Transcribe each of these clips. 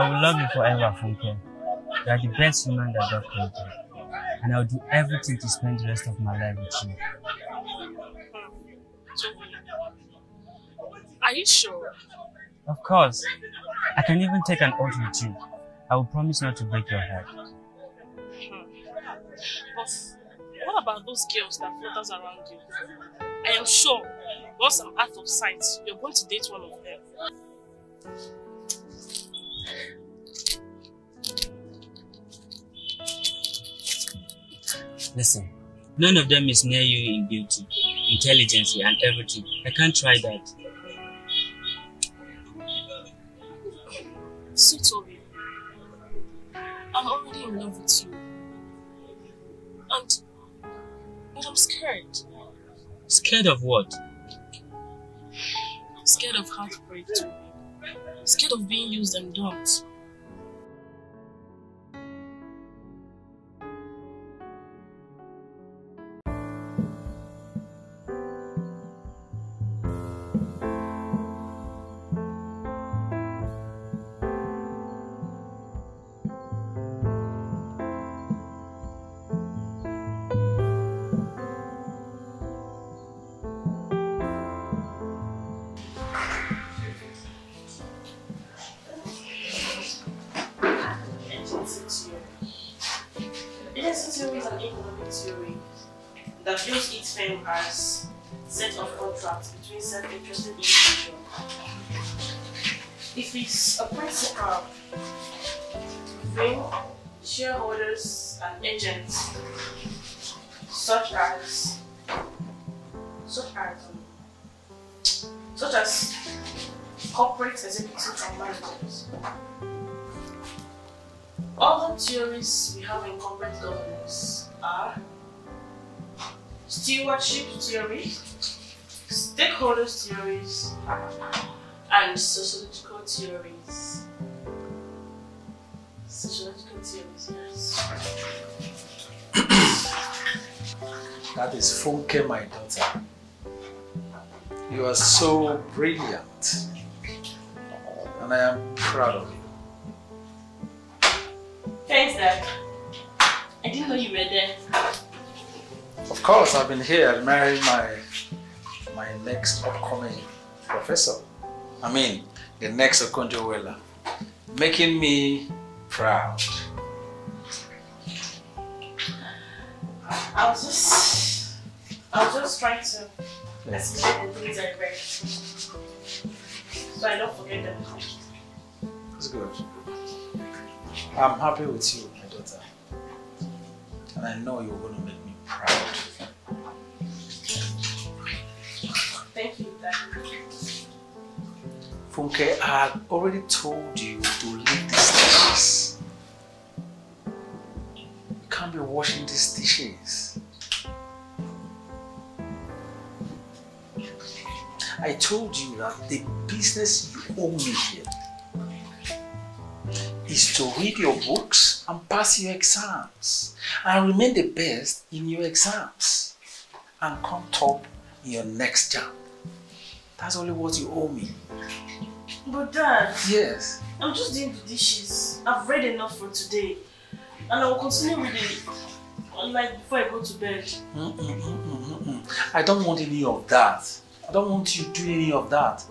I will love you forever, Funke. You are the best woman that God created. And I'll do everything to spend the rest of my life with you. Are you sure? Of course. I can even take an oath with you. I will promise not to break your heart. Hmm. But what about those girls that flutters around you? I am sure once I'm out of sight, you're going to date one of them. Listen, none of them is near you in beauty, intelligence, and everything. I can't try that. Sweet Obi, I'm already in love with you. And, and I'm scared. Scared of what? I'm scared of heartbreak too. I'm scared of being used and dumped. As set of contracts between self-interested individuals. If it's a principal, firm, shareholders, and agents, such as such as um, such as corporate executives and managers. Other theories we have in corporate governance are stewardship theory, stakeholders theories, and sociological theories. Sociological theories, yes. That is Funke, my daughter. You are so brilliant. And I am proud of you. Thanks, Dad. I didn't know you were there. Of course, I've been here admiring my my next upcoming professor. I mean, the next Okonjo-Iweala. Making me proud. I was just, I was just trying to assimilate the things I read, so I don't forget them. It's good. I'm happy with you, my daughter. And I know you're going to make proud. Thank you, Dad. Funke, I had already told you to leave these dishes. You can't be washing these dishes. I told you that the business you owe me here is to read your books and pass your exams and remain the best in your exams and come top in your next job. That's only what you owe me. But Dad, Yes. I'm just doing the dishes. I've read enough for today, and I will continue reading like before I go to bed. Mm-mm-mm-mm-mm. I don't want any of that. I don't want you doing any of that.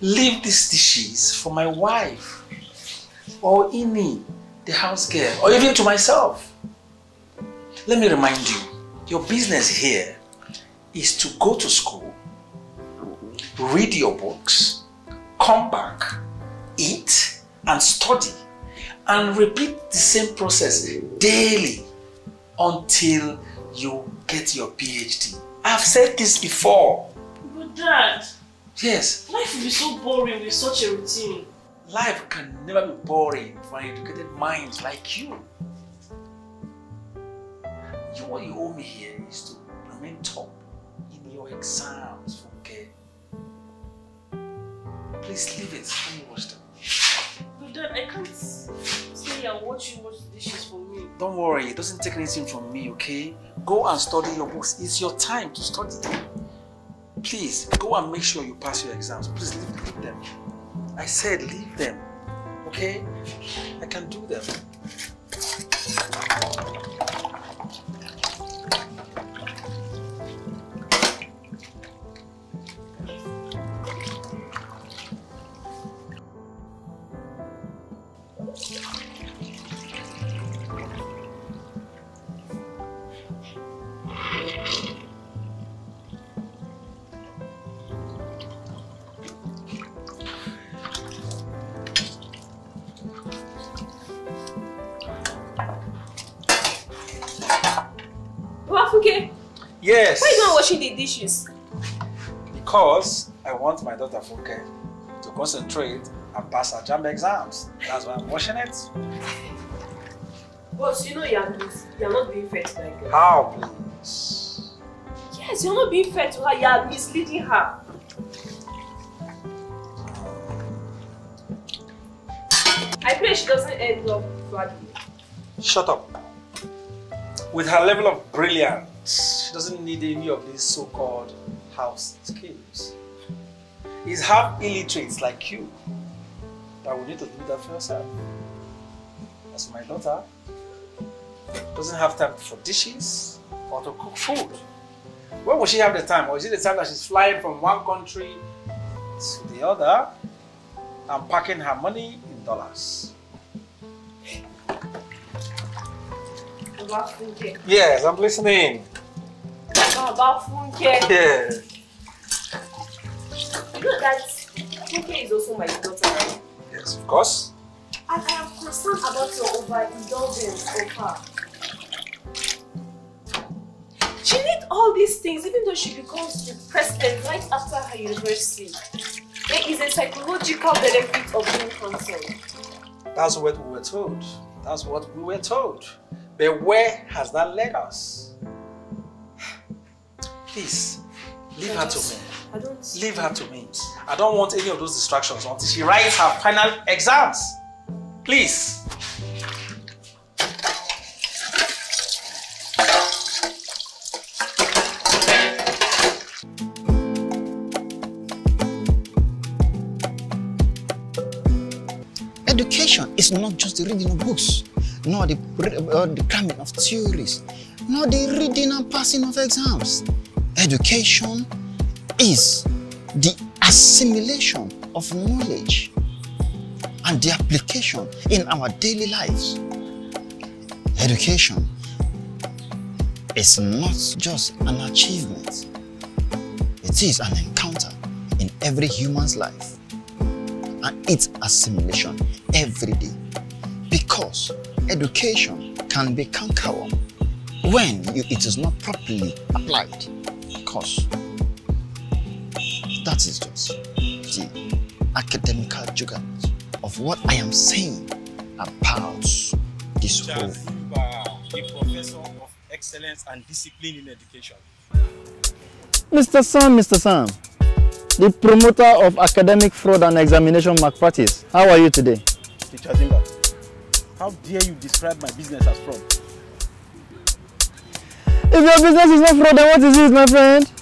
Leave these dishes for my wife or Ini, the house girl, or even to myself. Let me remind you, your business here is to go to school, read your books, come back, eat, and study, and repeat the same process daily until you get your PhD. I've said this before. But Dad, Yes, life will be so boring with such a routine. Life can never be boring for an educated mind like you. You, what you owe me here is to remain top in your exams, okay? Please leave it. Let me watch them. But Dad, I can't stay and watch you wash the dishes for me. Don't worry, it doesn't take anything from me, okay? Go and study your books. It's your time to study. Please, go and make sure you pass your exams. Please leave, leave them. I said leave them, Okay, I can do them. Washing the dishes? Because I want my daughter Funke to concentrate and pass her JAMB exams. That's why I'm washing it. Boss, you know you are, mis- you are not being fair to that girl. How, please? Yes, you're not being fair to her. You are misleading her. I pray she doesn't end up badly. Shut up. With her level of brilliance, doesn't need any of these so-called house skills. It's half illiterates like you that will need to do that for yourself. As my daughter, doesn't have time for dishes or to cook food. When will she have the time? Or is it the time that she's flying from one country to the other and packing her money in dollars? Yes, I'm listening. About Funke. Yeah. You know that Funke is also my daughter, right? Yes, of course. And I am concerned about your overindulgence of her. She needs all these things even though she becomes the president right after her university. There is a psychological benefit of being handsome. That's what we were told. That's what we were told. But where has that led us? Please, leave her to me. I don't. Leave her to me. I don't want any of those distractions until she writes her final exams. Please. Education is not just the reading of books, nor the, uh, the cramming of theories, nor the reading and passing of exams. Education is the assimilation of knowledge and the application in our daily lives. Education is not just an achievement, it is an encounter in every human's life and its assimilation every day. Because education can be cankerworm when it is not properly applied. Because that is just the academical juggernaut of what I am saying about this whole. Charles, you are a professor of excellence and discipline in education. Mr. Sam, Mr. Sam, the promoter of academic fraud and examination malpractice. How are you today? Teacher Zimba, how dare you describe my business as fraud? If your business is not fraud, then what is it, my friend?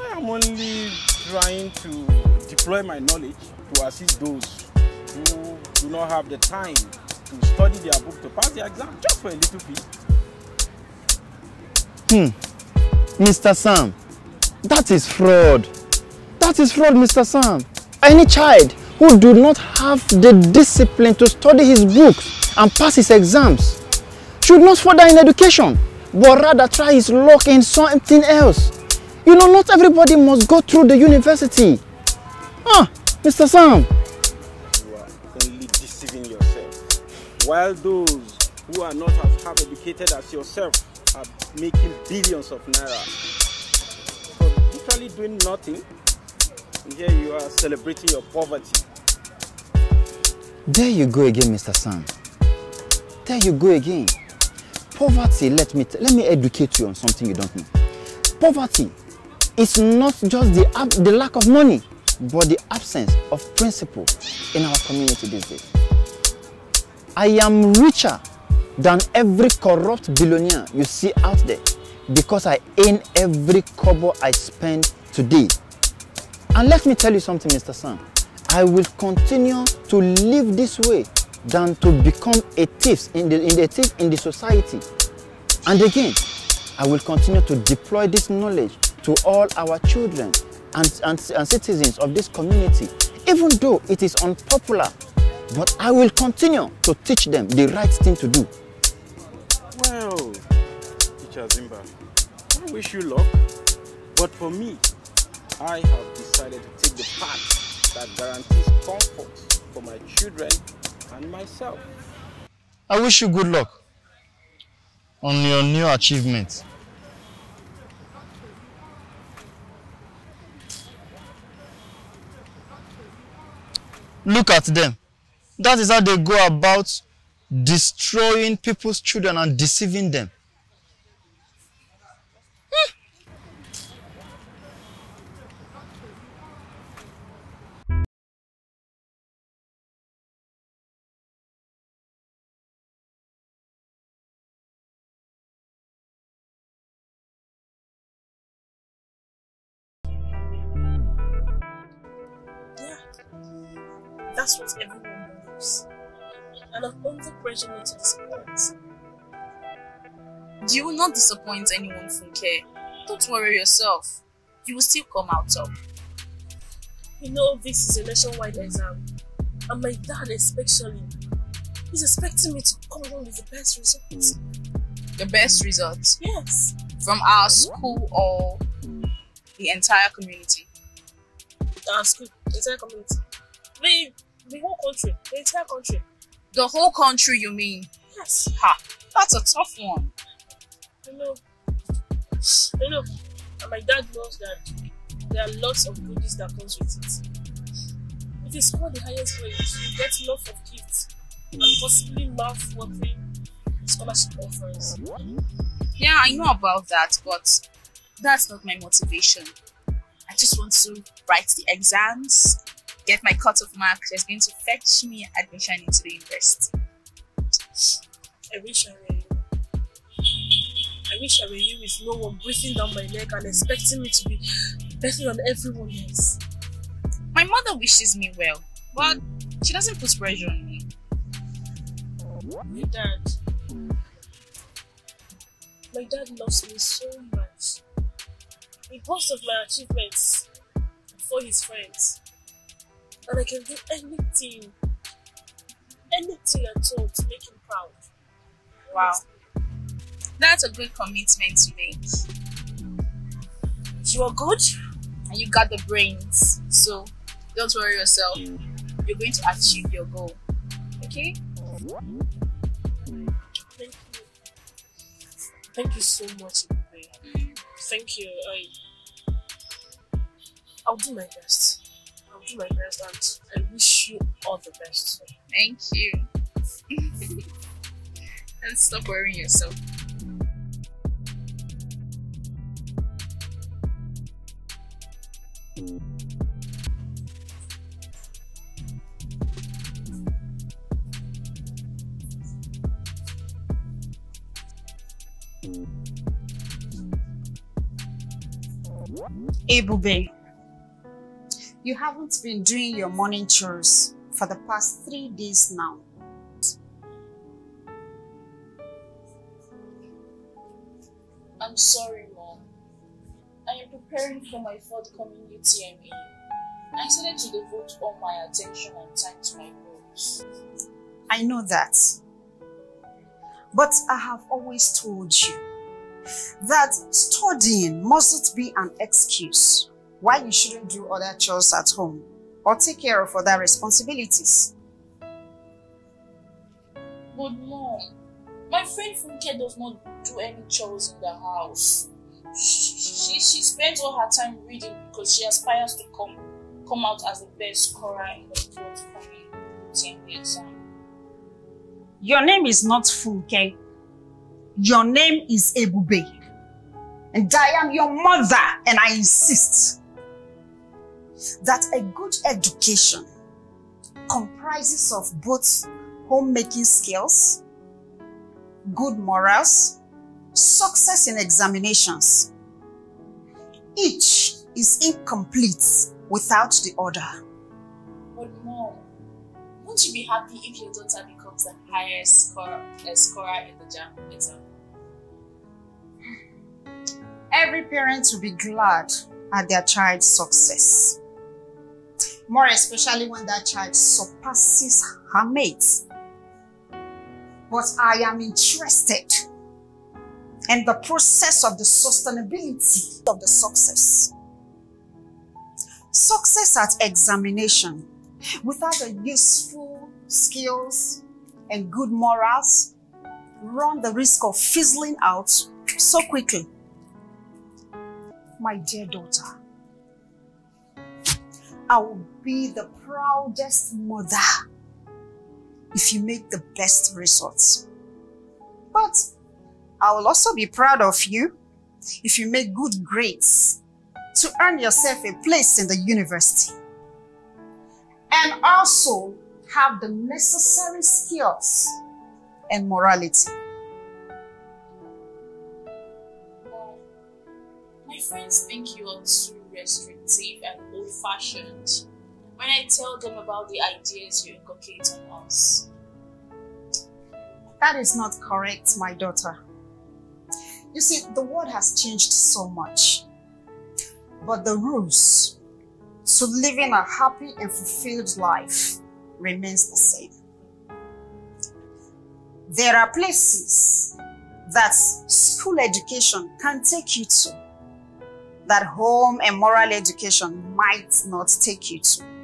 I am only trying to deploy my knowledge to assist those who do not have the time to study their book to pass the exam just for a little fee. Mr. Sam, that is fraud. That is fraud, Mr. Sam. Any child who do not have the discipline to study his books and pass his exams should not further in education, but rather try his luck in something else. You know, not everybody must go through the university. Ah, Mr. Sam, You are only deceiving yourself. While those who are not as half educated as yourself are making billions of naira for literally doing nothing, and here you are celebrating your poverty. There you go again, Mr. Sam. There you go again. Poverty, let me, let me educate you on something you don't know. Poverty is not just the, the lack of money, but the absence of principle in our community these days. I am richer than every corrupt billionaire you see out there because I earn every kobo I spend today. And let me tell you something, Mr. Sam. I will continue to live this way than to become a thief in the, in the thief in the society. And again, I will continue to deploy this knowledge to all our children and, and, and citizens of this community, even though it is unpopular. But I will continue to teach them the right thing to do. Well, Teacher Zimba, I wish you luck. But for me, I have decided to take the path that guarantees comfort for my children and myself. I wish you good luck on your new achievement. Look at them. That is how they go about destroying people's children and deceiving them. Pressure not to disappoint. You will not disappoint anyone, Funke. Don't worry yourself. You will still come out top. You know this is a nationwide exam. And my dad especially is expecting me to come home with the best results. The best results Yes. from our school or the entire community. Our school, the entire community. The, the whole country. The entire country. The whole country, you mean? Yes. Ha! That's a tough one. You know. You know. And my dad knows that there are lots of goodies that comes with it. If you score the highest grade, you get lots of gifts and possibly mouth-watering scholarship offers. Yeah, I know about that, but that's not my motivation. I just want to write the exams, get my cut-off mark that's going to fetch me admission into the university. I wish I were you. I wish I were you with no one breathing down my neck and expecting me to be better than everyone else. My mother wishes me well, but she doesn't put pressure on me. My dad. My dad loves me so much. He boasts of my achievements for his friends. And I can do anything, anything at all to make him proud. Wow. That's a good commitment to make. You are good? And you got the brains. So don't worry yourself. You're going to achieve your goal. Okay? Thank you. Thank you so much, Thank you. I I'll do my best. I'll do my best and I wish you all the best. Thank you. and stop worrying yourself. Ebube, you haven't been doing your morning chores for the past three days now. I'm sorry, Mom. I am preparing for my forthcoming UTME. I decided to devote all my attention and time to my goals. I know that. But I have always told you that studying mustn't be an excuse why you shouldn't do other chores at home or take care of other responsibilities. But Mom, my friend Funke does not do any chores in the house. She, she spends all her time reading because she aspires to come come out as the best scorer in the forthcoming UTME exam. Your name is not Funke. Your name is Ebube. And I am your mother, and I insist that a good education comprises of both homemaking skills, good morals, success in examinations. Each is incomplete without the other. But Mom, won't you be happy if your daughter becomes the highest scorer, uh, scorer in the JAMB exam? Every parent will be glad at their child's success. More especially when that child surpasses her mates. But I am interested in the process of the sustainability of the success. Success at examination without the useful skills and good morals run the risk of fizzling out so quickly. My dear daughter, I will be the proudest mother if you make the best results. But I will also be proud of you if you make good grades to earn yourself a place in the university. And also have the necessary skills and morality. My friends think you are too restrictive and old fashioned when I tell them about the ideas you inculcate on us. That is not correct, my daughter. You see, the world has changed so much. But the rules to living a happy and fulfilled life remains the same. There are places that school education can take you to that home and moral education might not take you to.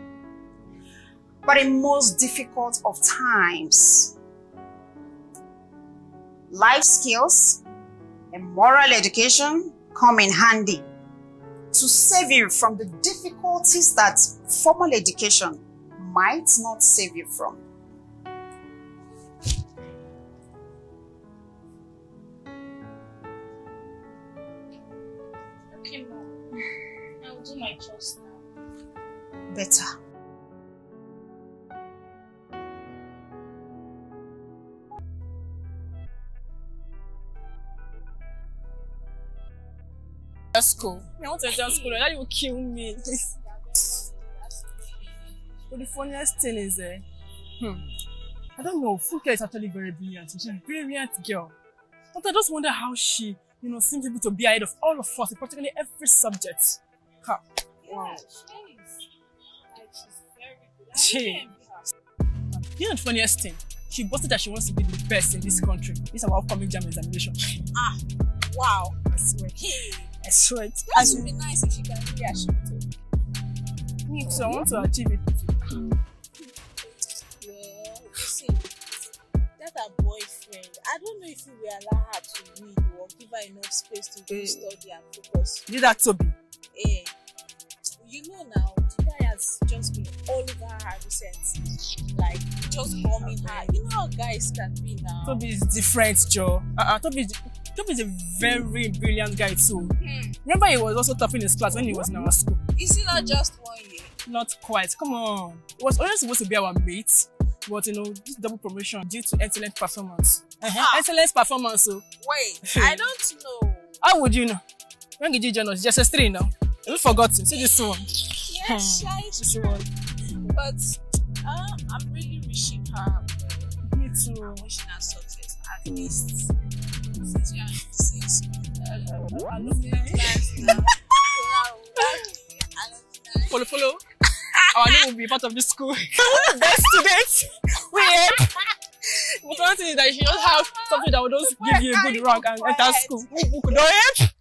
But in most difficult of times, life skills and moral education come in handy to save you from the difficulties that formal education might not save you from. Okay, Mom. I will do my chores now. Better. School. I want to enter school. That will kill me. but the funniest thing is, uh, hmm, I don't know. Funke is actually very brilliant. She's a brilliant girl. But I just wonder how she, you know, seems able to be ahead of all of us in practically every subject. Ha. Wow. She. You know the funniest thing? She boasted that she wants to be the best in this country. This is our upcoming JAMB examination. Ah, wow. I swear. I swear. it. Would be nice if she can really achieve it. Me too. I want to achieve it. Well, you see, that her boyfriend, I don't know if he will allow her to read or give her enough space to really Eh. study and focus. Did that Toby? Eh, you know now, guy has just been all over her recently. Like, just bombing her. You know how guys can be now. Toby is different, Joe. Uh-uh, Toby is, Toby is a very brilliant guy too. Hmm. Remember he was also topping his class when he was in our school. Is it not just one year? Not quite. Come on. He was only supposed to be our mate. But you know, this double promotion due to excellent performance. Uh-huh. Ah. Excellent performance. So Wait, I don't know. how would you know? When did you join us? Just a three now. Have you forgotten? See this one. Yeah, Hmm. This is one. But uh, I'm really wishing her Me too. I'm wishing her success at least. Since you are since alumni class now. Now we have the alumni. Follow, follow. Our name will be part of this school. Best students. Weird. But one thing is that you should just have something that will just give you a good rank and enter school. Who could do it?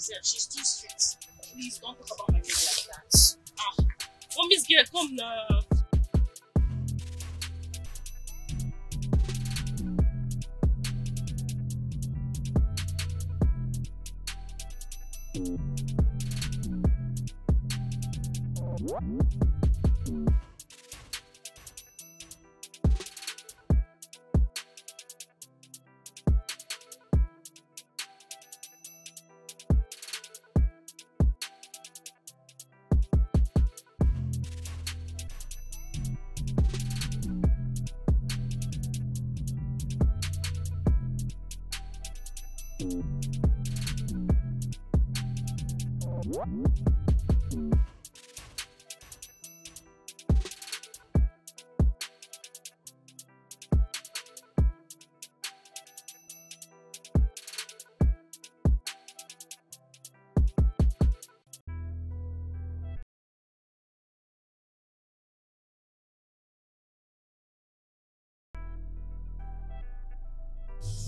See her. She's too strict. Please don't talk about my baby like that. Ah, mommy's girl, come now.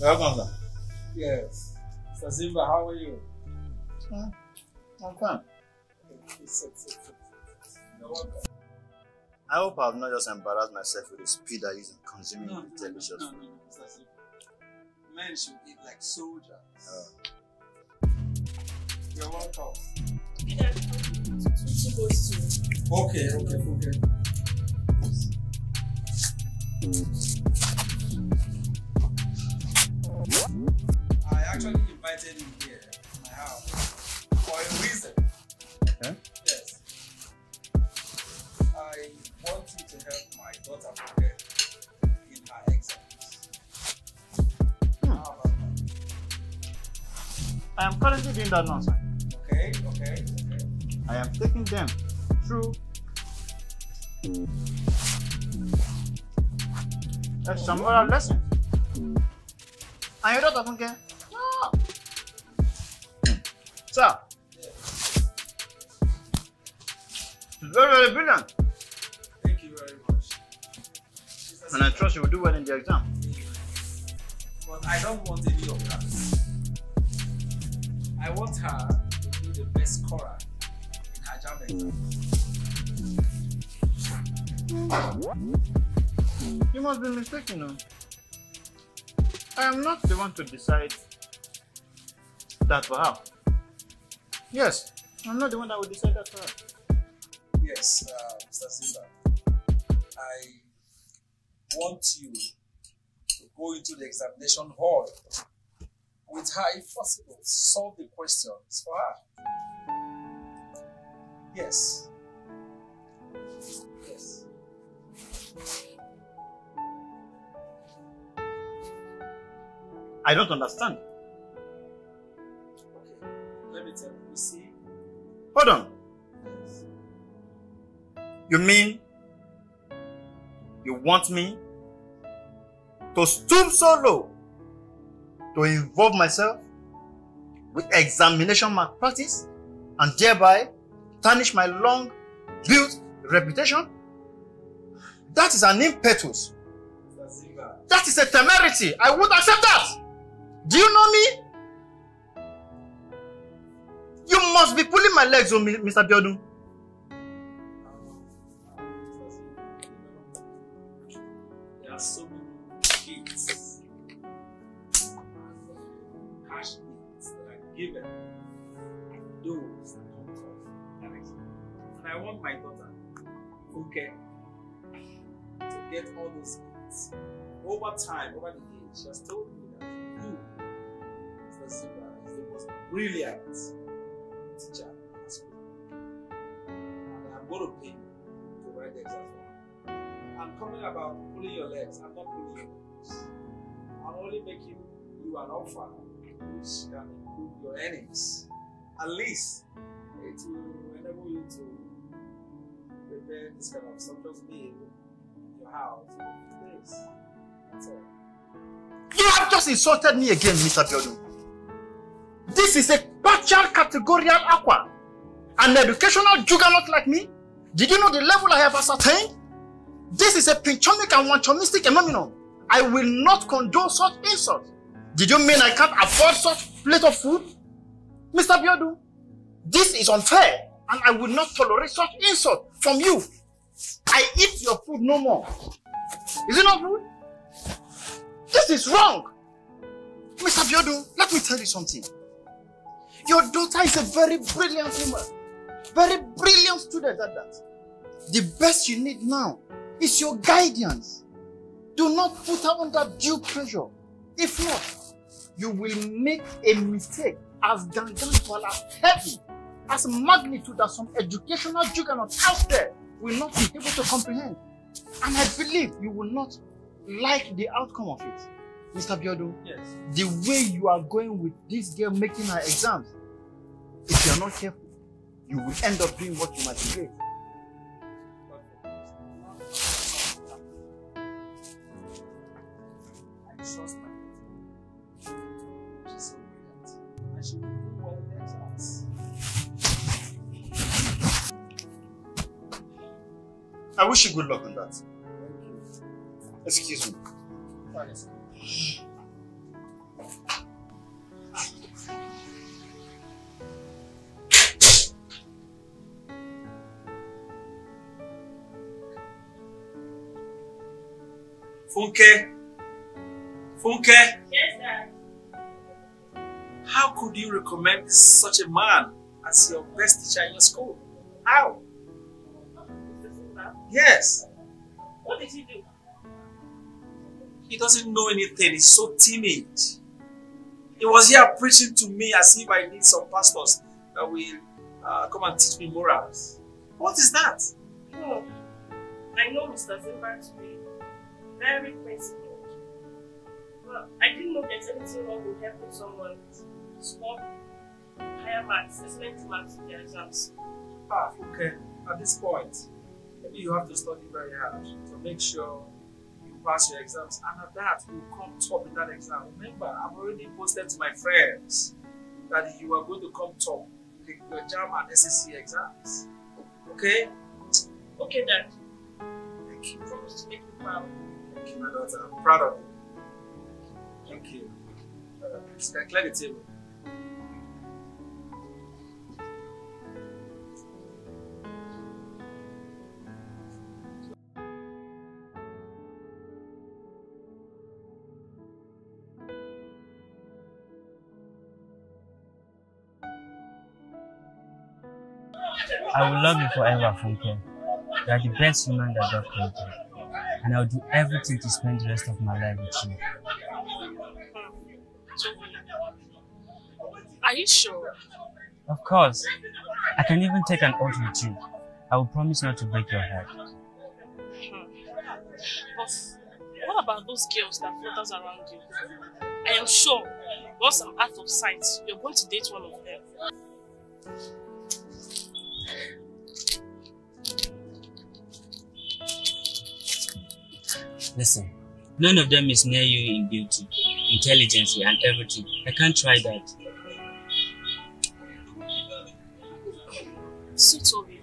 Welcome, sir. Yes. Mr. Zimba, how are you? I'm fine. I hope I have not just embarrassed myself with the speed I use in consuming No, the no, delicious no, food. no, no, Mr. Men should eat like soldiers. Oh. You're welcome. Okay, Dad. Two two. Okay, okay, invited him here to my house for a reason. Okay. Yes. I want you to help my daughter prepare in her exams. How about that? I am currently doing that now, sir. Okay, okay, okay. I am taking them through uh, some oral lessons. And your daughter, Funke? Sir, she's very, very brilliant. Thank you very much. And I trust you will do well in the exam. But I don't want any of that. I want her to be the best scorer in her JAMB exam. You must be mistaken, no? I am not the one to decide that for her. Yes, I'm not the one that will decide that for her. Yes, uh, Mr. Zimba. I want you to go into the examination hall with her, if possible. Solve the questions for her. Yes. Yes. I don't understand. Okay. Let you. You see, Hold on. You mean you want me to stoop so low to involve myself with examination malpractice and thereby tarnish my long built reputation? That is an impetus. That is a temerity. I won't accept that. Do you know me? You must be pulling my legs, oh, Mr. Biodun. There are so many kids cash needs that don't come. And I want my daughter, Funke, to get all those needs. Over time, over the years, she has told me that you, Mr. Zimba, is the most brilliant teacher in school. And I'm going to pay to write the exam for. I'm coming about pulling your legs. I'm not pulling your legs. I'm only making you an offer which can improve your earnings. At least it will enable you to prepare this kind of sumptuous meal in your house in days. That's all. You have just insulted me again, Mr. Biodun. This is a partial categorical aqua. An educational juggernaut like me? Did you know the level I have ascertained? This is a pinchomic and wanchomistic phenomenon. I will not condone such insults. Did you mean I can't afford such plate of food? Mr. Biodu, this is unfair and I will not tolerate such insult from you. I eat your food no more. Is it not good? This is wrong. Mr. Biodu, let me tell you something. Your daughter is a very brilliant woman. Very brilliant student at that. The best you need now is your guidance. Do not put her under due pressure. If not, you will make a mistake as gangan as heavy, as magnitude as some educational juggernaut out there will not be able to comprehend. And I believe you will not like the outcome of it. Mr. Biodo, Yes. the way you are going with this girl making her exams, if you are not careful, you will end up doing what you might be I trust my daughter. She's so brilliant. And she will do well in the exams. I wish you good luck on that. Thank you. Excuse me. Funke. Funke. Yes, Dad. How could you recommend such a man as your best teacher in your school? How? Yes. He doesn't know anything. He's so timid. He was here preaching to me as if I need some pastors that will uh, come and teach me morals. What is that? Hmm. I know Mr. Zimba to be very principled. But I didn't know there's anything wrong with helping someone score higher marks, excellent marks in their exams. Ah, okay. At this point, maybe you have to study very hard to make sure pass your exams, and at that you come top in that exam. Remember, I've already posted to my friends that you are going to come top in the- your JAMB and SSC exams. Okay? Okay, Dad. Thank you. Promise to make me proud. Thank you, my daughter. I'm proud of you. Thank you. Uh, can clear the table? I will love you forever, Funke. You are the best human that God created. And I will do everything to spend the rest of my life with you. Are you sure? Of course. I can even take an oath with you. I will promise not to break your heart. Hmm. But what about those girls that flutters around you? I am sure once I'm out of sight, you're going to date one of them. Listen, none of them is near you in beauty, intelligence, and everything. I can't try that. Sweet Obi,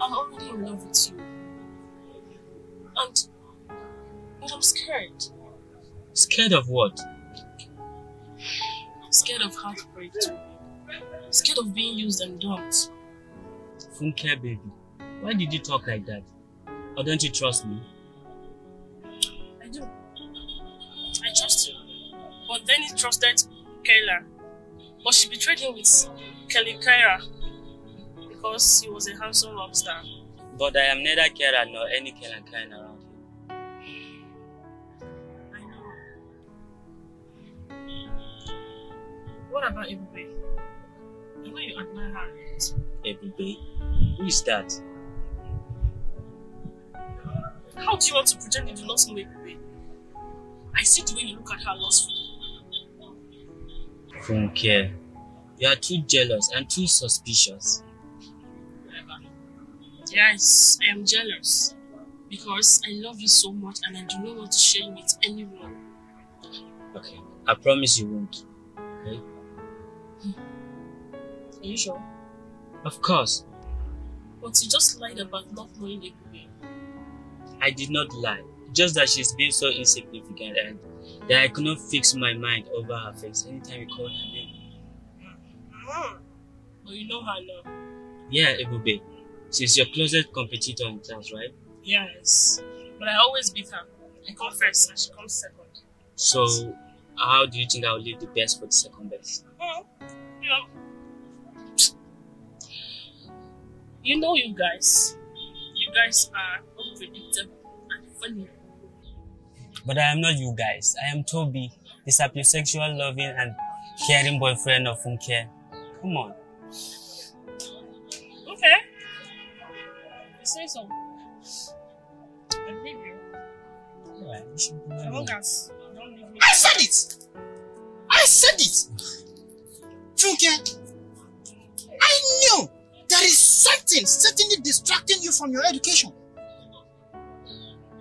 I'm already in love with you. And but I'm scared. Scared of what? I'm scared of heartbreak too. I'm scared of being used and dumped. Funke, baby. Why did you talk like that? Or don't you trust me? But she betrayed him with Kelly Kyra because he was a handsome rock star. But I am neither Kera nor any Kela kind around here. I know. What about Ebube? I know you admire her. Ebube? Who is that? How do you want to pretend you do not know Ebube? I see the way you look at her lustfully. Funke. You are too jealous and too suspicious. Yes, I am jealous. Because I love you so much and I do not want to share you with anyone. Okay, I promise you won't. Okay? Hmm. Are you sure? Of course, But you just lied about not knowing Ebube. I did not lie. Just that she's been so insignificant and that I could not fix my mind over her face anytime you call her name. But you know her now. Yeah, Ebube. She's your closest competitor in class, right? Yes. But I always beat her. I come first and she comes second. So, how do you think I'll leave the best for the second best? You know, you know you guys. You guys are unpredictable and funny. But I am not you guys. I am Toby, the sapiosexual, loving, and caring boyfriend of Funke. Come on. Okay. You say so. I believe you. Alright, you should believe As long as you don't leave me. I said it! I said it! Funke, I knew there is something certainly distracting you from your education.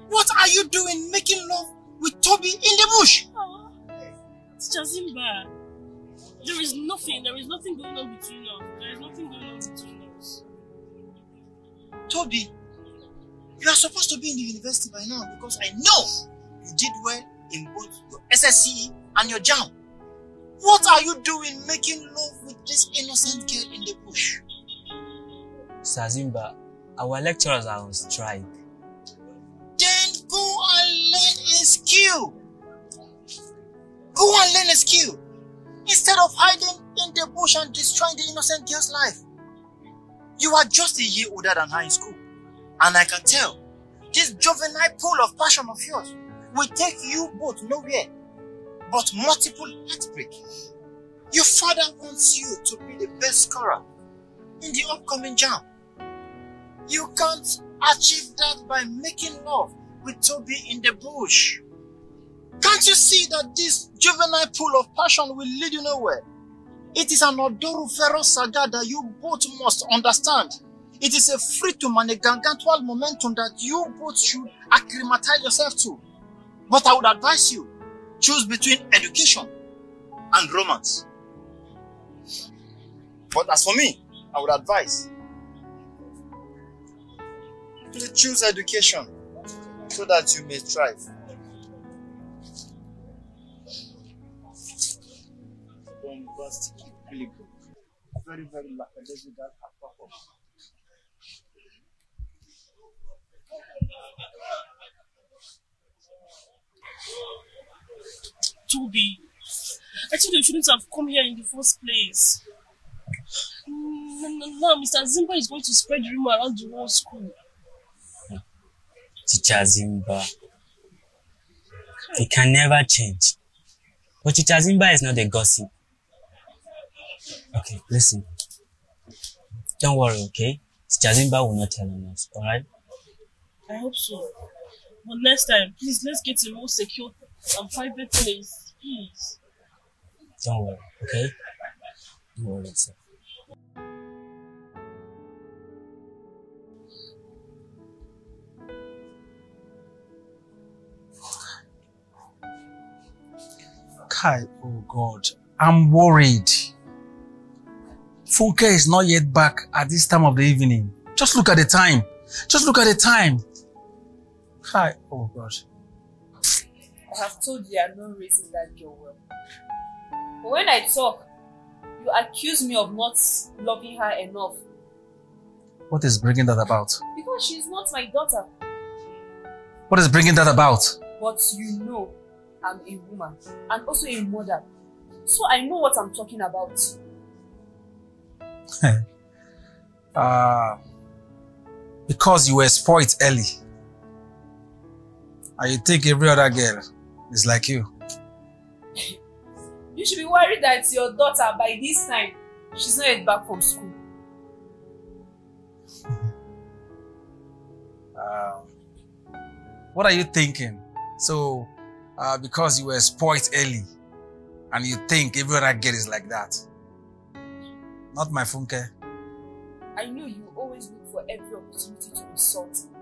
What are you doing making love with Toby in the bush? Oh, Teacher Zimba, there is nothing, there is nothing going on between us. There is nothing going on between us. Toby, you are supposed to be in the university by now because I know you did well in both your SSCE and your JAMB. What are you doing making love with this innocent girl in the bush? Sazimba, our lecturers are on strike. Skill. Go and learn skill. Instead of hiding in the bush and destroying the innocent girl's life. You are just a year older than her in school. And I can tell, this juvenile pool of passion of yours will take you both nowhere but multiple heartbreak. Your father wants you to be the best scorer in the upcoming JAMB. You can't achieve that by making love with Toby in the bush. Can't you see that this juvenile pool of passion will lead you nowhere? It is an odoriferous saga that you both must understand. It is a freedom and a gargantuan momentum that you both should acclimatize yourself to. But I would advise you, choose between education and romance. But as for me, I would advise you choose education so that you may thrive. Bombastic, really good. Very, very lackadaisical at purpose. Toby, I told you you shouldn't have come here in the first place. Mm, Now, Mr. Zimba is going to spread rumor around the whole school. Teacher Zimba. It can never change. But Teacher Zimba is not a gossip. Okay, listen. Don't worry, okay? Teacher Zimba will not tell on us, alright? I hope so. But next time, please let's get a more secure and private place. Please. Don't worry, okay? Don't worry, sir. Kai, oh God, I'm worried. Funke is not yet back at this time of the evening. Just look at the time. Just look at the time. Hi. oh God. I have told you I'm not raising that girl well. But when I talk, you accuse me of not loving her enough What is bringing that about? because she's not my daughter. What is bringing that about? But you know I'm a woman and also a mother. So I know what I'm talking about. Uh, because you were spoiled early. And you think every other girl is like you. You should be worried that your daughter by this time she's not yet back from school. Um, what are you thinking? So, uh, because you were spoiled early and you think every other girl is like that. Not my Funke. I know you always look for every opportunity to insult me.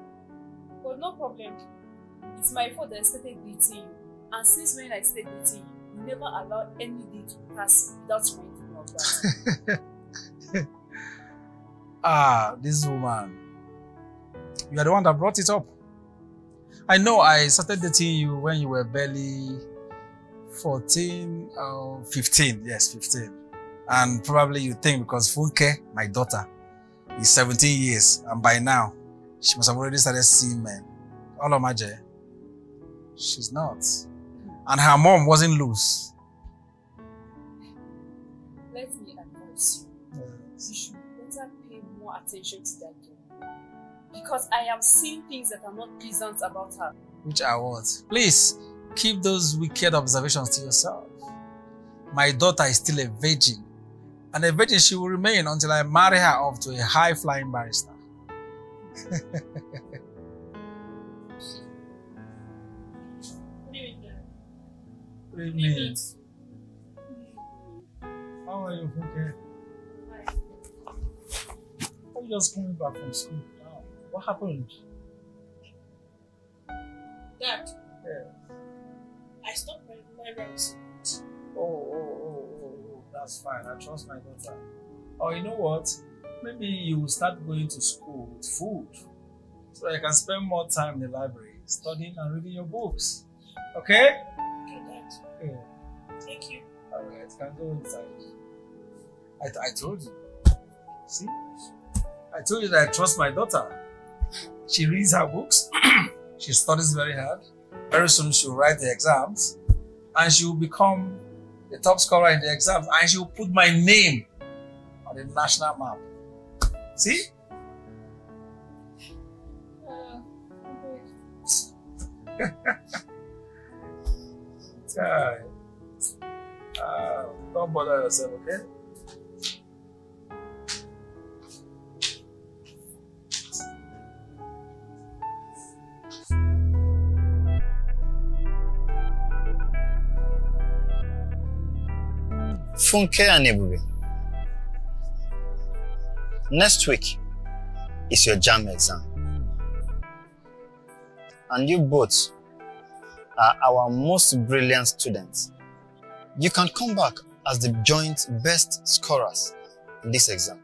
But no problem. It's my fault that I started dating you. And since when I started dating you, you never allowed any day to pass without reminding of that. Ah, this woman. You are the one that brought it up. I know I started dating you when you were barely 14 or 15. Yes, 15. And probably you think because Funke, my daughter, is 17 years, and by now, she must have already started seeing men. All of my Jay. She's not. And her mom wasn't loose. Let me advise you. You should better pay more attention to that girl. Because I am seeing things that are not pleasant about her. Which are what? Please, keep those wicked observations to yourself. My daughter is still a virgin. And a virgin she will remain until I marry her off to a high-flying barrister. What do you mean? What do you mean? How are you, Funke? You just coming back from school now? What happened? Dad, Yeah. I stopped my my oh, oh, oh, that's fine. I trust my daughter. Oh, you know what? Maybe you will start going to school with food so you can spend more time in the library studying and reading your books. Okay? Okay, Dad. Yeah. Thank you. Alright, can go inside. I, I told you. See? I told you that I trust my daughter. She reads her books, she studies very hard. Very soon she'll write the exams and she will become the top scorer in the exams and she will put my name on the national map. See? Uh, Guy. Uh, don't bother yourself, okay? Funke. Next week is your JAMB exam. And you both are our most brilliant students. You can come back as the joint best scorers in this exam.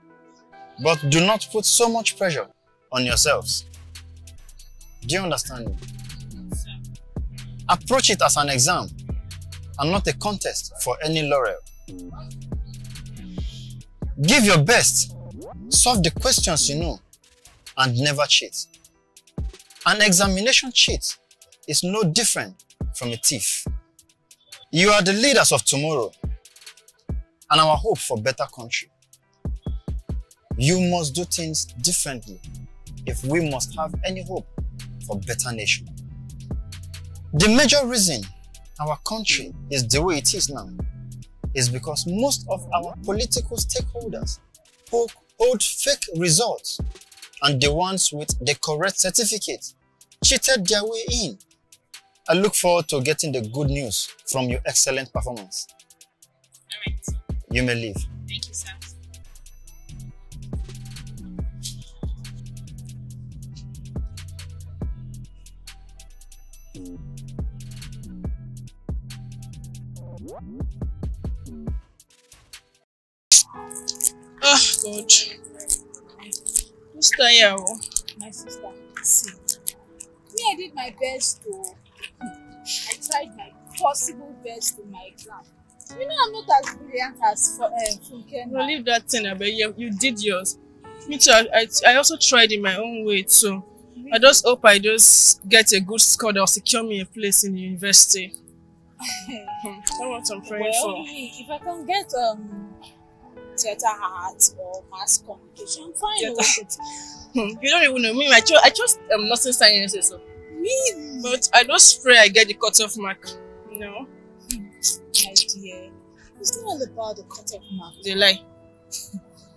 But do not put so much pressure on yourselves. Do you understand me? Approach it as an exam and not a contest for any laurel. Give your best, solve the questions you know, and never cheat. An examination cheat is no different from a thief. You are the leaders of tomorrow and our hope for better country. You must do things differently if we must have any hope for better nation. The major reason our country is the way it is now is because most of our political stakeholders hold, hold fake results and the ones with the correct certificate cheated their way in. I look forward to getting the good news from your excellent performance. Alright. You may leave. Thank you, sir. Ah, God. Who's tired? oh? My sister, see. Me, I did my best to. I tried my possible best in my exam. You know, I'm not as brilliant as for, uh, Funke. No, leave that thing, but you, you did yours. Me too. I, I, I also tried in my own way too. I just hope I just get a good score that will secure me a place in the university. That's what I'm praying well, for. if I can get um theater arts or mass communication, fine. Hmm, You don't even know me. I chose, I chose um, nursing sciences. So. Me, But I just pray I get the cutoff mark. You know, my dear, it's not all about the cut-off mark. they lie.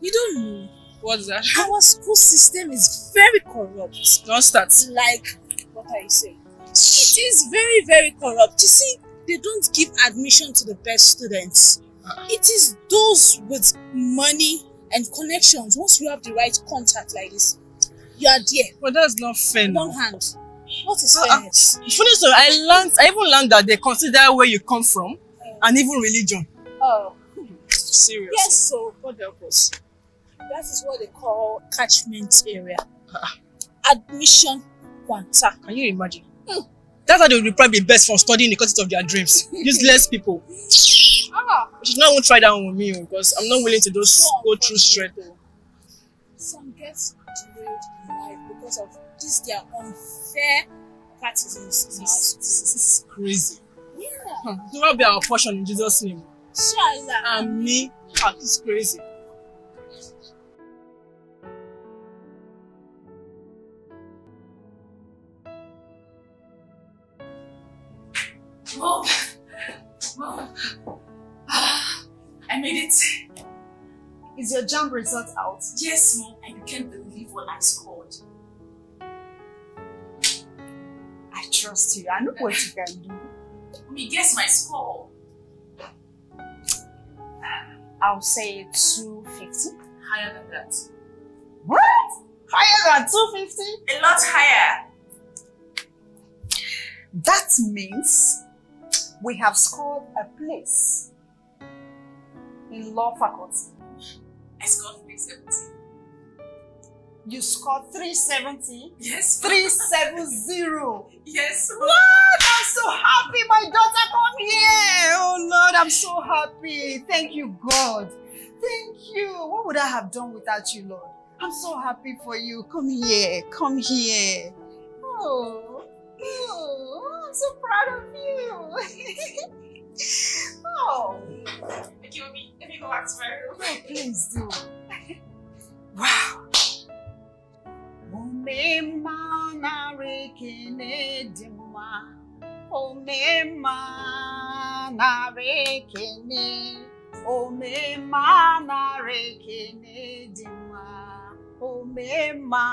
You don't know. What's that? Our school system is very corrupt. Don't start. Like, what are you saying? It is very, very corrupt. You see, they don't give admission to the best students. It is those with money and connections. Once you have the right contact like this, you are there. But that's not fair. One hand. What is Uh-uh. fairness? Funny story, I learned, I even learned that they consider where you come from oh. and even religion. Oh, Serious. yes, so God help us. that is what they call catchment area. Ah. ah. Admission quanta. Can you imagine? That's how they will probably be best for studying the content of their dreams. Useless people. Ah, should not even try that one with me because I'm not willing to just go through straight. some get derailed in life because of this their unfair practices. This, this, this is crazy. Yeah. Huh. It will be our portion in Jesus' name. And me, ah, this is crazy. Your JAMB result out? Yes, Mom. I can't believe what I scored. I trust you. I know what you can do. Let me guess my score. I'll say 250. Higher than that. What? Higher than 250? A lot higher. That means we have scored a place in law faculty. I scored 370. You scored 370? Yes. 370. Yes. What? I'm so happy. My daughter come here. Oh Lord, I'm so happy. Thank you, God. Thank you. What would I have done without you, Lord? I'm so happy for you. Come here. Come here. Oh, oh I'm so proud of you. oh, Okay, Mommy. Let me go back to my room. oh, please do. Wow. Omema narekene dima. Omema narekene. Omema narekene dima. Omema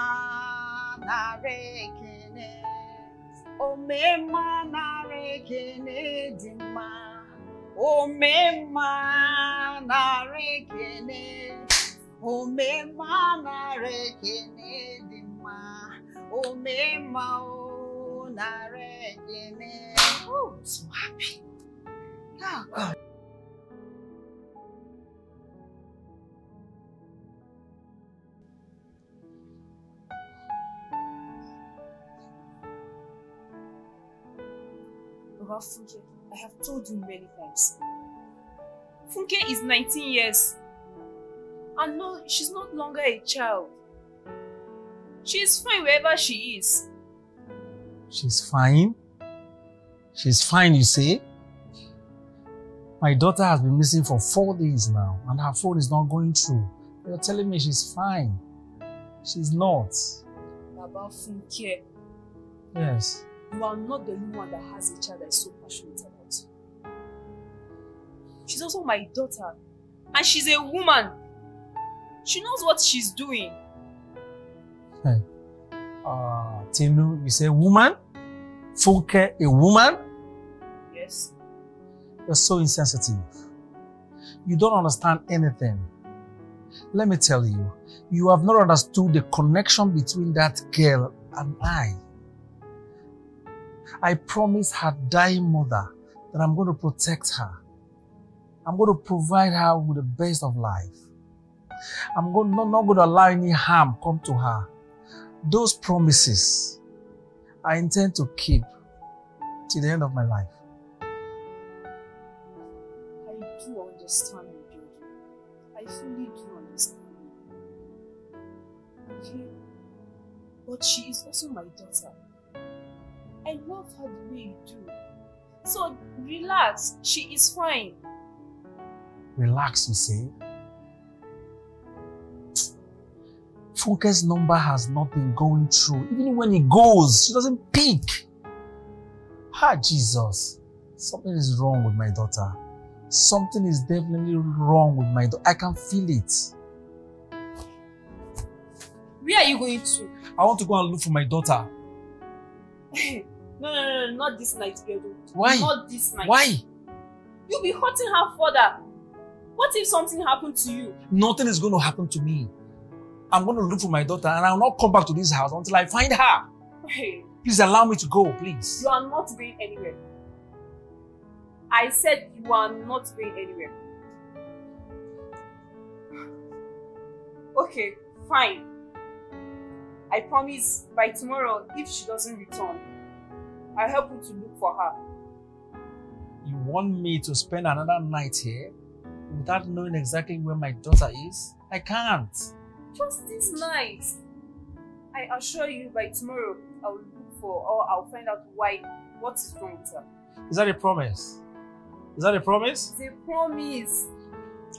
narekene. Omema narekene dima. Omema narekene. Omema narekene dima. Omema o narekene. Oh, I'm so happy. Oh, God. About Funke, I have told you many times. Funke is 19 years. And no, she's not longer a child. She's fine wherever she is. She's fine. She's fine, you say? My daughter has been missing for four days now, and her phone is not going through. You're telling me she's fine. She's not. About Funke, Yes. you are not the only one that has a child that is so passionate. She's also my daughter. And she's a woman. She knows what she's doing. Uh, Tinu, you say woman? Funke, a woman? Yes. You're so insensitive. You don't understand anything. Let me tell you, you have not understood the connection between that girl and I. I promised her dying mother that I'm going to protect her. I'm going to provide her with the best of life. I'm going, not, not going to allow any harm come to her. Those promises I intend to keep till the end of my life. I do understand you, Jojo. I fully do understand you. Okay? But she is also my daughter. I love her the way you do. So relax. She is fine. Relax, you say. Funke's number has not been going through. Even when it goes, she doesn't pick. Ah, Jesus. Something is wrong with my daughter. Something is definitely wrong with my daughter. I can feel it. Where are you going to? I want to go and look for my daughter. no, no, no, no, not this night, Pedro. Why? Not this night. Why? You'll be hurting her further. What if something happened to you? Nothing is going to happen to me. I'm going to look for my daughter and I will not come back to this house until I find her. Hey, Please allow me to go, please. you are not going anywhere. I said you are not going anywhere. Okay, fine. I promise by tomorrow, if she doesn't return, I'll help you to look for her. You want me to spend another night here without knowing exactly where my daughter is? I can't. Just this night. I assure you by tomorrow I'll look for or I'll find out why what is wrong with her. Is that a promise? Is that a promise? It's a promise.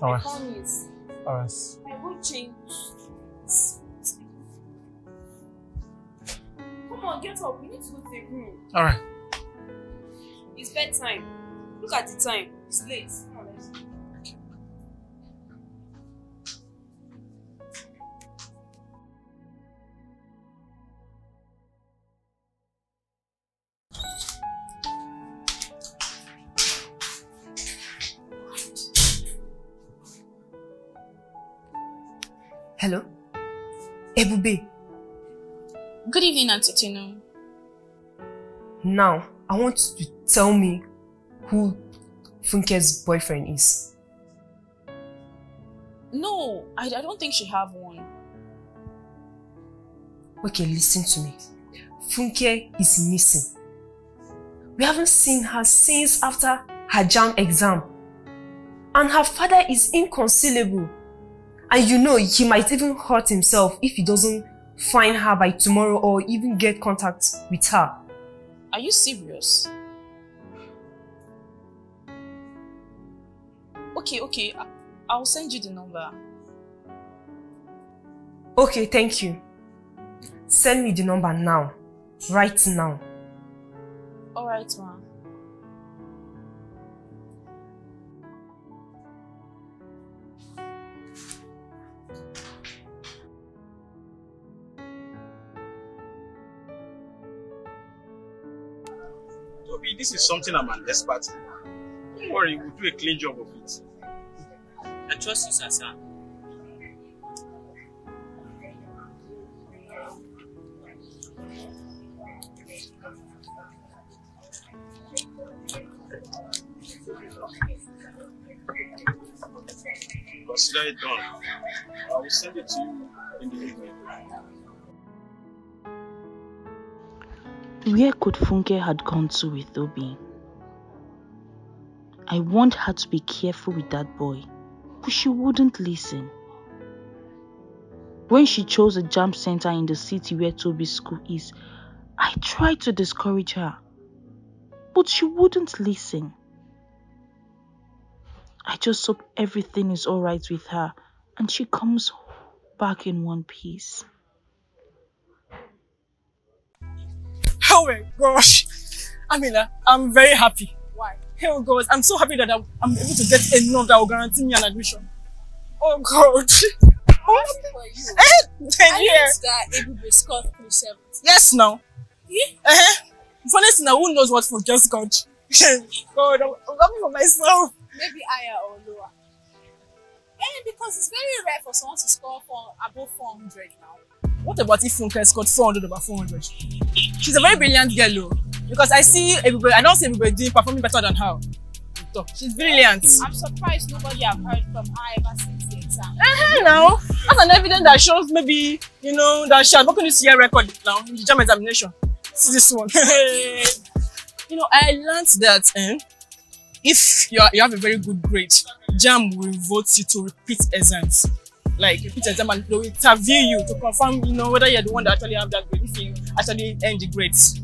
All right. promise. All right. I won't change. Come on, get up. We need to go to the room. All right. It's bedtime. Look at the time. It's late. Ebube, Good evening, Auntie Tino. now I want you to tell me who Funke's boyfriend is. No, I, I don't think she have one. Okay, listen to me. Funke is missing. We haven't seen her since after her JAMB exam. And her father is inconsolable. And you know he might even hurt himself if he doesn't find her by tomorrow or even get contact with her. Are you serious? Okay, okay. I'll send you the number. Okay, thank you. Send me the number now. Right now. Alright, ma. This is something I'm an expert in. Don't worry, we'll do a clean job of it. I trust you, Sasa. Consider it done. I will send it to you in the evening. Where could Funke had gone to with Obi? I warned her to be careful with that boy, but she wouldn't listen. When she chose a JAMB center in the city where Toby's school is, I tried to discourage her, but she wouldn't listen. I just hope everything is alright with her and she comes back in one piece. Oh my gosh. Amina, I'm very happy. Why? Oh God, I'm so happy that I'm, I'm able to get a note that will guarantee me an admission. Oh God. Oh, eh, then I yeah. that Ebube scored three sevens. Yes, now. Yeah. Uh-huh. Thing, now, who knows what for just God? God, I'm, I'm happy for myself. Maybe higher or lower. Eh, because it's very rare for someone to score for above 400 now. What about if Funke scored 400 over 400? She's a very brilliant girl, though. Because I see everybody, I don't see everybody doing performing better than her. So, She's brilliant. I'm surprised nobody have heard from her ever since the exam. Uh-huh, now, that's an evidence that shows maybe, you know, that she has broken this year record now in the jam examination. Is this one. you know, I learned that eh, if you, are, you have a very good grade, jam will vote you to repeat exams. Like, repeat exam and they will interview you to confirm, you know, whether you're the one that actually have that grade, if you actually earn the grades.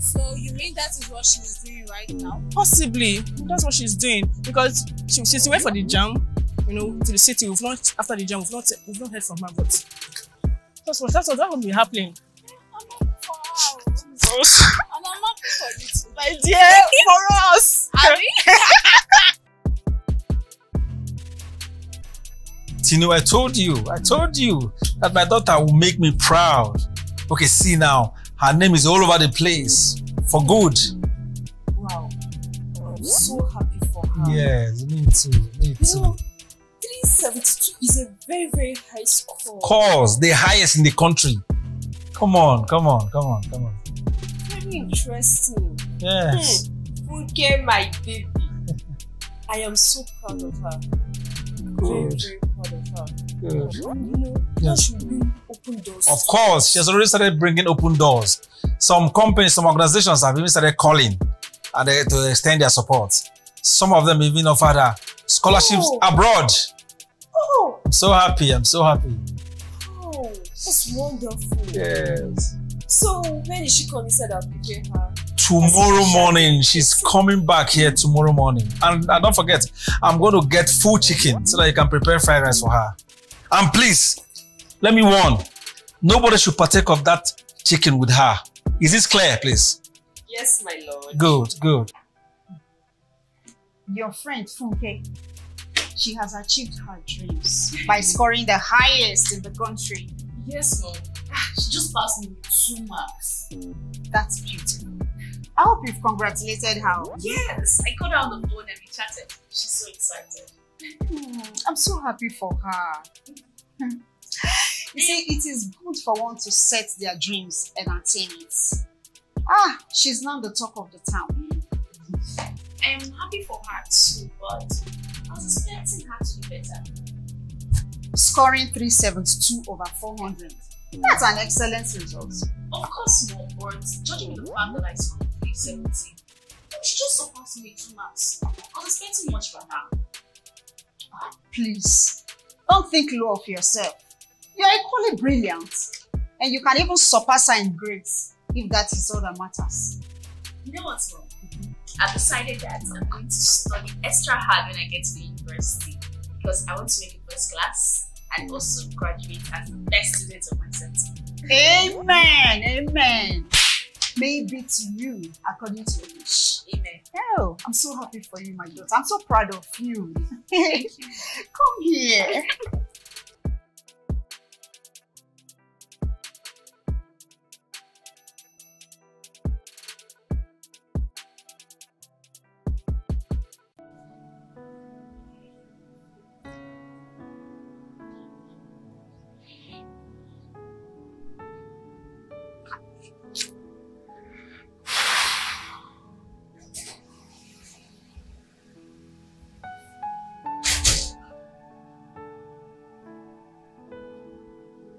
So you mean that is what she's doing right now? Possibly. That's what she's doing. Because she, she's away for the jam, you know, to the city. We've not, after the jam, we've not, we've not heard from her, but that's what, that's what, that will be happening. And I'm happy for you too. My dear, for us. Abi? Tino, I told you, I told you that my daughter will make me proud. Okay, see now, her name is all over the place for good. Wow. I'm so happy for her. Yes, me too, me You too. know, 372 is a very, very high score. Cause the highest in the country. Come on, come on, come on, come on. Very interesting. Yes. Hmm. Funke, my baby. I am so proud of her. Good. Yes. Of course, she has already started bringing open doors. Some companies, some organizations have even started calling and they, to extend their support. Some of them even offered her scholarships Oh. abroad. Oh, I'm so happy. I'm so happy. oh, that's wonderful. Yes. So when is she coming? Said I'll prepare her. Tomorrow morning, she's coming back here tomorrow morning. And, and don't forget, I'm going to get full chicken so that you can prepare fried rice for her. And please, let me warn nobody should partake of that chicken with her. Is this clear, please? Yes, my lord. Good, good. Your friend Funke, she has achieved her dreams by scoring the highest in the country. Yes, mom. Ah, She just passed me with two marks. That's beautiful. I hope you've congratulated her. Yes, I called her on the phone and we chatted. She's so excited. Hmm, I'm so happy for her. You see, it is good for one to set their dreams and attain it. Ah, she's now the talk of the town. I am happy for her too, but I was expecting her to be better. Scoring 372 over 400. That's an excellent result. Of course, mom, but judging the fact that I scored 370, she just surpassed me two marks. I was expecting much from her. Please, don't think low of yourself. You're equally brilliant. And you can even surpass her in grades if that is all that matters. You know what, mom? I've decided that I'm going to study extra hard when I get to the university because I want to make it first class and also graduate as the best student of my center. Amen. Amen. May it be to you according to your wish. Amen. Oh, I'm so happy for you, my daughter. I'm so proud of you. Come here.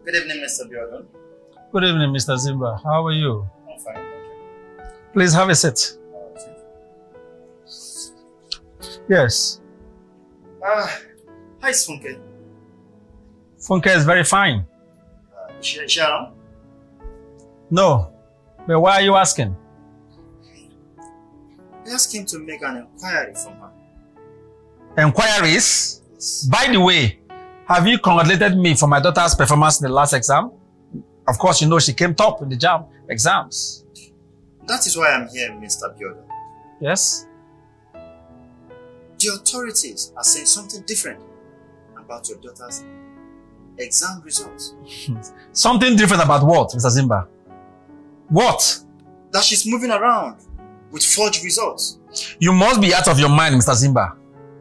Good evening, Mr. Biodun. Good evening, Mr. Zimba. How are you? I'm fine. Please have a seat. Yes. Ah, hi, Funke. Funke is very fine. Uh, is she, is she around? No. But why are you asking? I asked him to make an inquiry from her. Enquiries? By the way, have you congratulated me for my daughter's performance in the last exam? Of course, you know she came top in the JAMB exams. That is why I'm here, Mr. Biodun. Yes? The authorities are saying something different about your daughter's exam results. Something different about what, Mr. Zimba? What? That she's moving around with forged results. You must be out of your mind, Mr. Zimba.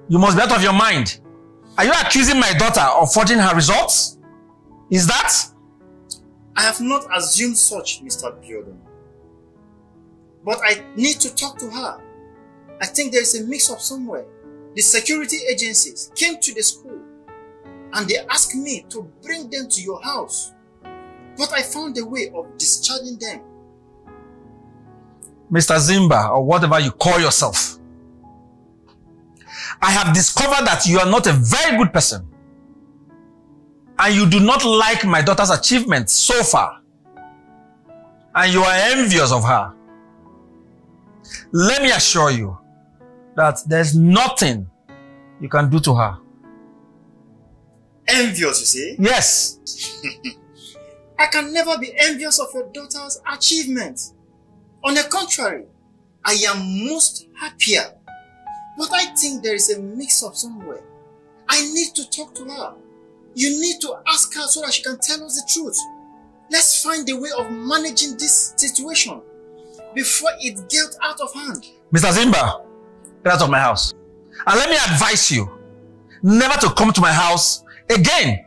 You must be out of your mind. Are you accusing my daughter of forging her results? Is that? I have not assumed such, Mr. Biodun. But I need to talk to her. I think there is a mix-up somewhere. The security agencies came to the school and they asked me to bring them to your house. But I found a way of discharging them. Mr. Zimba, or whatever you call yourself. I have discovered that you are not a very good person. And you do not like my daughter's achievements so far. And you are envious of her. Let me assure you that there's nothing you can do to her. Envious, you say? Yes. I can never be envious of your daughter's achievements. On the contrary, I am most happier. But I think there is a mix-up somewhere. I need to talk to her. You need to ask her so that she can tell us the truth. Let's find a way of managing this situation before it gets out of hand. Mr. Zimba, get out of my house. And let me advise you never to come to my house again.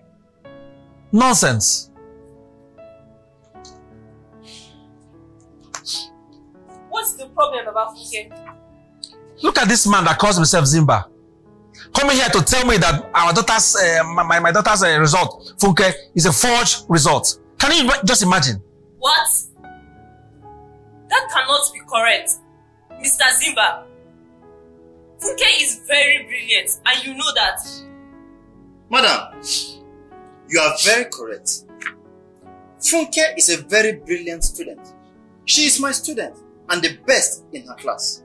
Nonsense. What's the problem about Funke? Look at this man that calls himself Zimba. Coming here to tell me that our daughter's, uh, my, my daughter's uh, result, Funke, is a forged result. Can you just imagine? What? That cannot be correct. Mr. Zimba. Funke is very brilliant, and you know that. Madam, you are very correct. Funke is a very brilliant student. She is my student and the best in her class.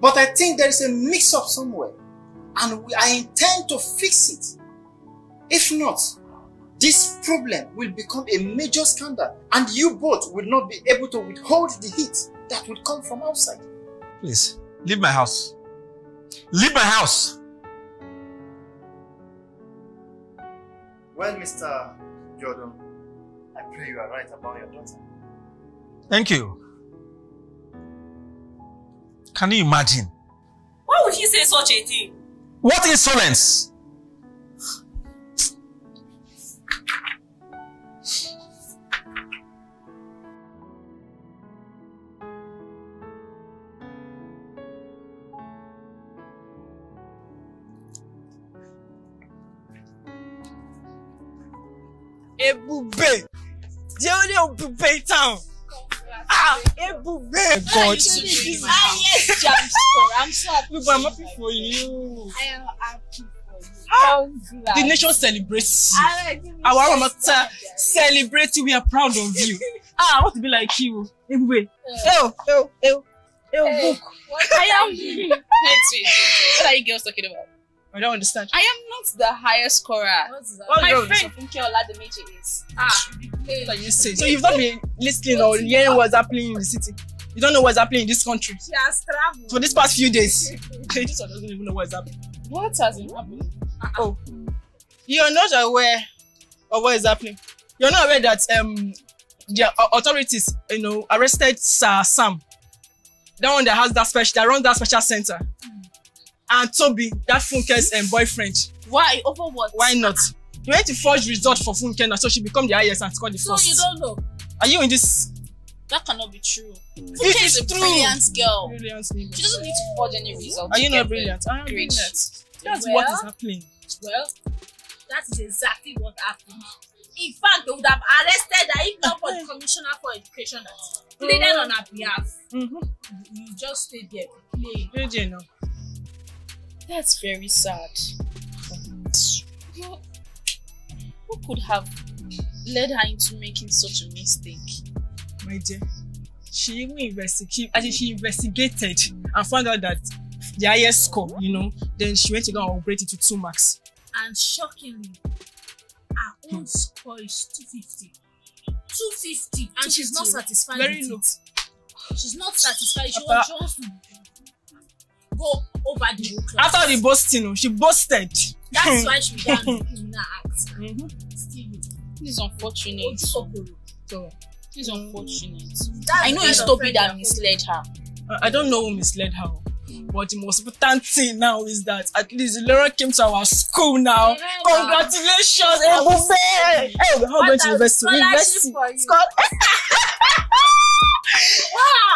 But I think there is a mix up somewhere and we, I intend to fix it. If not, this problem will become a major scandal and you both will not be able to withhold the heat that will come from outside. Please, leave my house. Leave my house! Well, Mr. Jordan, I pray you are right about your daughter. Thank you. Can you imagine? Why would he say such a thing? What insolence! Ebube! The only Ebube in town! Ah, Ebube! God. Highest jam score. I'm so happy. Look, I'm happy for you. I am happy. Ah. The nation celebrates you. Me Our some mama time. celebrate you. We are proud of you. ah, I want to be like you. Ebube. Ew, ew. Ew, Hey, book. what I am. Wait, wait, wait. What are you girls talking about? I don't understand. I am not the highest scorer. What's My wrong? friend Funke Olademeji is. Ah, What are you saying? So you've not been listening or hearing what's happening in the city. You don't know what's happening in this country. She has traveled. For these past few days. this one doesn't even know what's happening. what has been happening? Oh. You're not aware of what is happening. You're not aware that um the au- authorities, you know, arrested Sir Sam. That one that has that special that runs that special center. And Toby, that Funke's um, boyfriend. Why? Over what? Why not? You went to forge result for Funke so she become the highest and score the So first. you don't know? Are you in this? That cannot be true. It Funke is is a true. brilliant girl. Brilliant. She doesn't need to forge any result. Are you not brilliant? I am grade. brilliant. That's Well, what is happening. Well, that is exactly what happened. In fact, they would have arrested her if not for the commissioner for education that pleaded on her behalf. Mm-hmm. You just stayed there playing. AJ now. That's very sad. Who who could have led her into making such a mistake? Dear she even investigate as in she investigated and found out that the highest score you know then she went to go and upgrade it to two marks And shockingly, her own score is 250. 250. And she's not 250. satisfied Very with low. it. She's not satisfied. She wants to go over the whole class. after the boasting oh, she boasted That's why she began the criminal act. Mhm. Still, This is unfortunate. so, Is unfortunate. That's I know it's that you're misled her. I- i don't know who misled her but the most important thing now is that at least Laura came to our school now Yeah, congratulations Ebube hey we're all going to a university scholarship for you. Schol- Wow!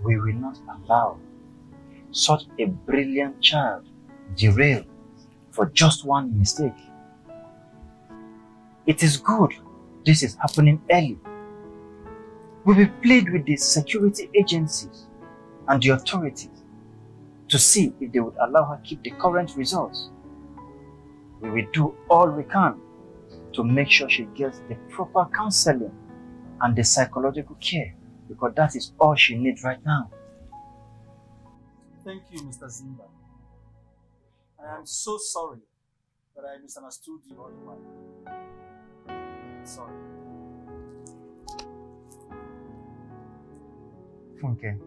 We will not allow such a brilliant child derail for just one mistake. It is good this is happening early. We will plead with the security agencies and the authorities to see if they would allow her to keep the current results. We will do all we can to make sure she gets the proper counseling and the psychological care because that is all she needs right now. Thank you, Mr. Zimba. I am so sorry that I misunderstood you all the while. Sorry. Funke,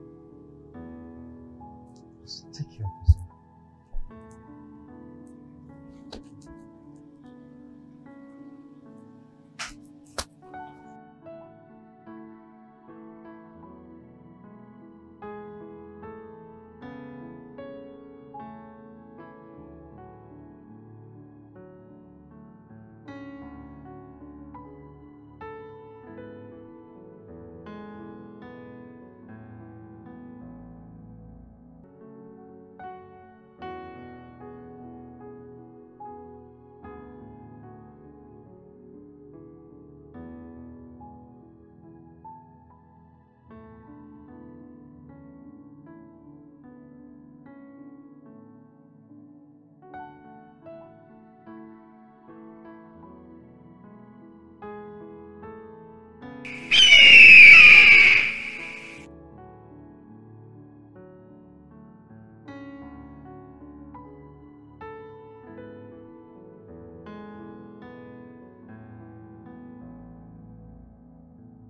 just take care of yourself.